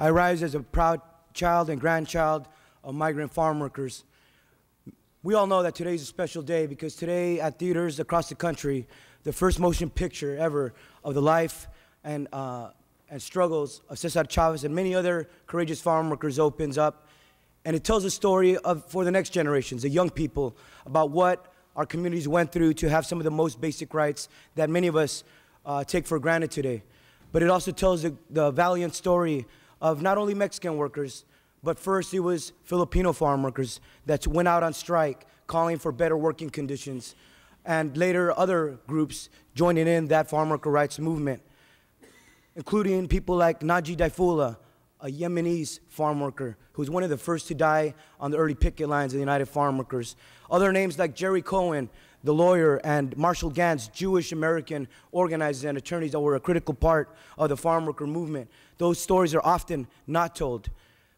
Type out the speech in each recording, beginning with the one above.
I rise as a proud child and grandchild of migrant farm workers. We all know that today is a special day because today at theaters across the country, the first motion picture ever of the life and, uh, and struggles of Cesar Chavez and many other courageous farm workers opens up. And it tells a story of, for the next generations, the young people, about what our communities went through to have some of the most basic rights that many of us uh, take for granted today. But it also tells the, the valiant story of not only Mexican workers, but first it was Filipino farm workers that went out on strike calling for better working conditions. And later other groups joining in that farm worker rights movement, including people like Nagi Daifullah, a Yemenese farm worker who was one of the first to die on the early picket lines of the United Farm Workers. Other names like Jerry Cohen, the lawyer, and Marshall Ganz, Jewish American organizers and attorneys that were a critical part of the farm worker movement. Those stories are often not told.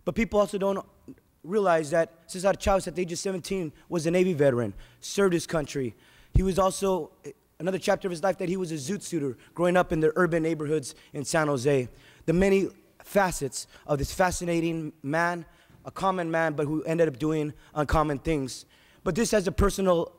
But people also don't realize that Cesar Chavez at the age of 17 was a Navy veteran, served his country. He was also, eh, another chapter of his life, that he was a zoot suiter growing up in the urban neighborhoods in San Jose. The many facets of this fascinating man, a common man, but who ended up doing uncommon things. But this has a personal,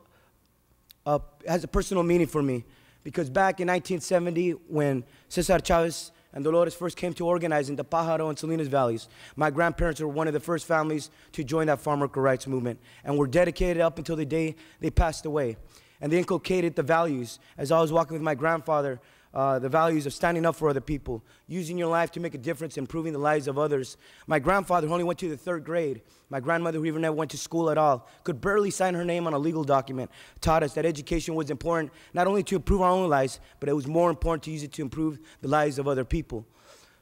uh, has a personal meaning for me because back in 1970, when Cesar Chavez and Dolores first came to organize in the Pajaro and Salinas valleys, my grandparents were one of the first families to join that farm worker rights movement and were dedicated up until the day they passed away. And they inculcated the values. As I was walking with my grandfather uh, the values of standing up for other people, using your life to make a difference, improving the lives of others. My grandfather, who only went to the third grade, my grandmother, who even never went to school at all, could barely sign her name on a legal document, taught us that education was important not only to improve our own lives, but it was more important to use it to improve the lives of other people.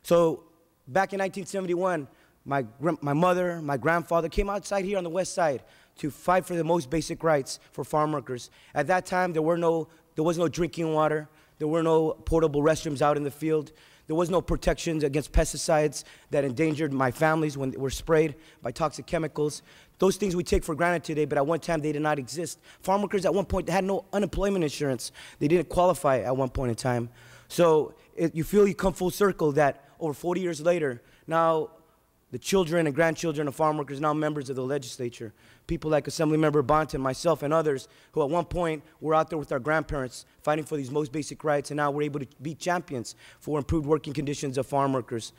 So, back in 1971, my, my mother, my grandfather came outside here on the west side to fight for the most basic rights for farm workers. At that time, there, were no, there was no drinking water. There were no portable restrooms out in the field. There was no protections against pesticides that endangered my families when they were sprayed by toxic chemicals. Those things we take for granted today, but at one time they did not exist. Farm workers at one point had no unemployment insurance. They didn't qualify at one point in time. So it, you feel you come full circle that over 40 years later, now the children and grandchildren of farm workers now members of the legislature. People like Assemblymember Bonta, myself, and others who at one point were out there with our grandparents fighting for these most basic rights, and now we're able to be champions for improved working conditions of farm workers.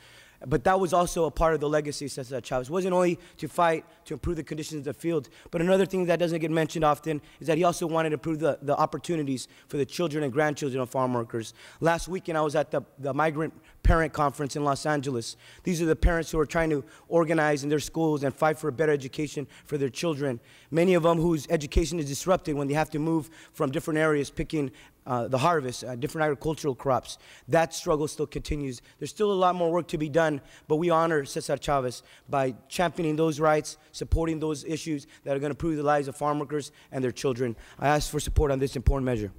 But that was also a part of the legacy of Cesar Chavez. It wasn't only to fight to improve the conditions of the field, but another thing that doesn't get mentioned often is that he also wanted to improve the, the opportunities for the children and grandchildren of farm workers. Last weekend, I was at the, the migrant parent conference in Los Angeles. These are the parents who are trying to organize in their schools and fight for a better education for their children. Many of them whose education is disrupted when they have to move from different areas, picking uh, the harvest, uh, different agricultural crops. That struggle still continues. There's still a lot more work to be done, but we honor Cesar Chavez by championing those rights, supporting those issues that are going to improve the lives of farm workers and their children. I ask for support on this important measure.